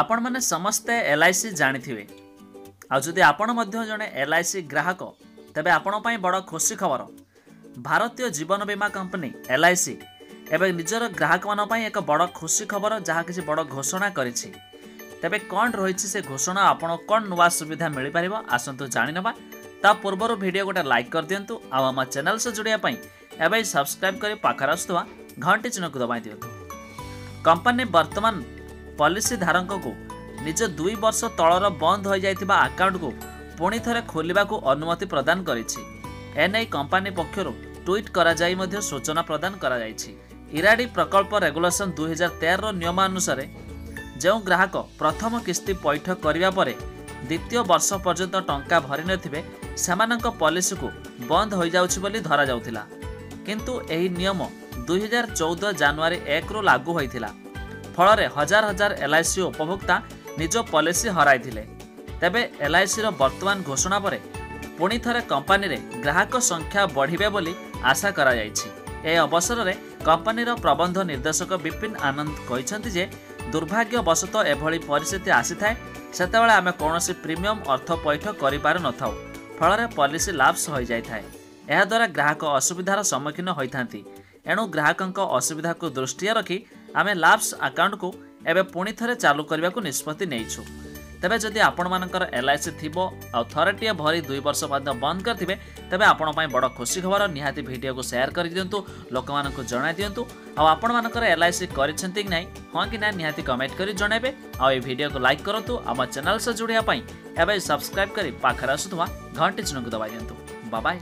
ଆପଣମାନେ ସମସ୍ତେ L I C ଜାଣିଥିବେ। ଆଉ ଯଦି ଆପଣ ମଧ୍ୟ ଜଣେ ଏଲ୍ ଆଇ ସି ଗ୍ରାହକ ତେବେ ଆପଣଙ୍କ ପାଇଁ ବଡ଼ ଖୁସି ଖବର। ଭାରତୀୟ ଜୀବନ ବୀମା କମ୍ପାନୀ ଏଲ୍ ଆଇ ସି ଏବେ ନିଜର ଗ୍ରାହକମାନଙ୍କ ପାଇଁ ଏକ ବଡ଼ ଖୁସି ଖବର ଯାହା କିଛି ବଡ଼ ଘୋଷଣା କରିଛି। ତେବେ କ'ଣ ରହିଛି ସେ ଘୋଷଣା? ଆପଣଙ୍କୁ କ'ଣ ନୂଆ ସୁବିଧା ମିଳିପାରିବ? ଆସନ୍ତୁ ଜାଣିନେବା। ତା ପୂର୍ବରୁ ଭିଡ଼ିଓ ଗୋଟେ ଲାଇକ୍ କରିଦିଅନ୍ତୁ। ଆଉ ଆମ ଚ୍ୟାନେଲ୍ ସହ ଯୋଡ଼ିବା ପାଇଁ ଏବେ ସବସ୍କ୍ରାଇବ୍ କରି ପାଖରେ ଆସୁଥିବା ଘଣ୍ଟି ଚିହ୍ନକୁ ଦବାଇ ଦିଅନ୍ତୁ। କମ୍ପାନୀ ବର୍ତ୍ତମାନ ପଲିସି ଧାରକଙ୍କୁ ନିଜ ଦୁଇ ବର୍ଷ ତଳର ବନ୍ଦ ହୋଇଯାଇଥିବା ଆକାଉଣ୍ଟକୁ ପୁଣି ଥରେ ଖୋଲିବାକୁ ଅନୁମତି ପ୍ରଦାନ କରିଛି। ଏନେଇ କମ୍ପାନୀ ପକ୍ଷରୁ ଟ୍ୱିଟ୍ କରାଯାଇ ମଧ୍ୟ ସୂଚନା ପ୍ରଦାନ କରାଯାଇଛି। ଇରାଡି ପ୍ରକଳ୍ପ ରେଗୁଲେସନ୍ ଦୁଇହଜାର ତେରର ନିୟମ ଅନୁସାରେ ଯେଉଁ ଗ୍ରାହକ ପ୍ରଥମ କିସ୍ତି ପଇଠ କରିବା ପରେ ଦ୍ୱିତୀୟ ବର୍ଷ ପର୍ଯ୍ୟନ୍ତ ଟଙ୍କା ଭରିନଥିବେ ସେମାନଙ୍କ ପଲିସିକୁ ବନ୍ଦ ହୋଇଯାଉଛି ବୋଲି ଧରାଯାଉଥିଲା। କିନ୍ତୁ ଏହି ନିୟମ ଦୁଇହଜାର ଚଉଦ ଜାନୁଆରୀ ଏକରୁ ଲାଗୁ ହୋଇଥିଲା। ଫଳରେ ହଜାର ହଜାର ଏଲ୍ଆଇସି ଉପଭୋକ୍ତା ନିଜ ପଲିସି ହରାଇଥିଲେ। ତେବେ ଏଲ୍ଆଇସିର ବର୍ତ୍ତମାନ ଘୋଷଣା ପରେ ପୁଣି ଥରେ କମ୍ପାନୀରେ ଗ୍ରାହକ ସଂଖ୍ୟା ବଢ଼ିବେ ବୋଲି ଆଶା କରାଯାଇଛି। ଏହି ଅବସରରେ କମ୍ପାନୀର ପ୍ରବନ୍ଧ ନିର୍ଦ୍ଦେଶକ ବିପିନ ଆନନ୍ଦ କହିଛନ୍ତି ଯେ ଦୁର୍ଭାଗ୍ୟବଶତଃ ଏଭଳି ପରିସ୍ଥିତି ଆସିଥାଏ ସେତେବେଳେ ଆମେ କୌଣସି ପ୍ରିମିୟମ ଅର୍ଥ ପଇଠ କରିପାରୁନଥାଉ ଫଳରେ ପଲିସି ଲାପ୍ସ ହୋଇଯାଇଥାଏ। ଏହାଦ୍ୱାରା ଗ୍ରାହକ ଅସୁବିଧାର ସମ୍ମୁଖୀନ ହୋଇଥାନ୍ତି। ଏଣୁ ଗ୍ରାହକଙ୍କ ଅସୁବିଧାକୁ ଦୃଷ୍ଟିରେ ରଖି ଆମେ ଲାପ୍ସ ଆକାଉଣ୍ଟକୁ ଏବେ ପୁଣି ଥରେ ଚାଲୁ କରିବାକୁ ନିଷ୍ପତ୍ତି ନେଇଛୁ। ତେବେ ଯଦି ଆପଣମାନଙ୍କର ଏଲ୍ ଆଇ ସି ଥିବ ଆଉ ଥରଟିଏ ଭରି ଦୁଇ ବର୍ଷ ପର୍ଯ୍ୟନ୍ତ ବନ୍ଦ କରିଥିବେ ତେବେ ଆପଣଙ୍କ ପାଇଁ ବଡ଼ ଖୁସି ଖବର। ନିହାତି ଭିଡ଼ିଓକୁ ସେୟାର କରିଦିଅନ୍ତୁ ଲୋକମାନଙ୍କୁ ଜଣାଇ ଦିଅନ୍ତୁ ଆଉ ଆପଣମାନଙ୍କର ଏଲ୍ ଆଇ ସି କରିଛନ୍ତି କି ନାହିଁ ହଁ କି ନା ନିହାତି କମେଣ୍ଟ କରି ଜଣାଇବେ। ଆଉ ଏହି ଭିଡ଼ିଓକୁ ଲାଇକ୍ କରନ୍ତୁ ଆମ ଚ୍ୟାନେଲ୍ ସହ ଯୋଡ଼ିବା ପାଇଁ ଏବେ ସବସ୍କ୍ରାଇବ୍ କରି ପାଖରେ ଆସୁଥିବା ଘଣ୍ଟି ଚିହ୍ନକୁ ଦବାଇ ଦିଅନ୍ତୁ। ବାବାଏ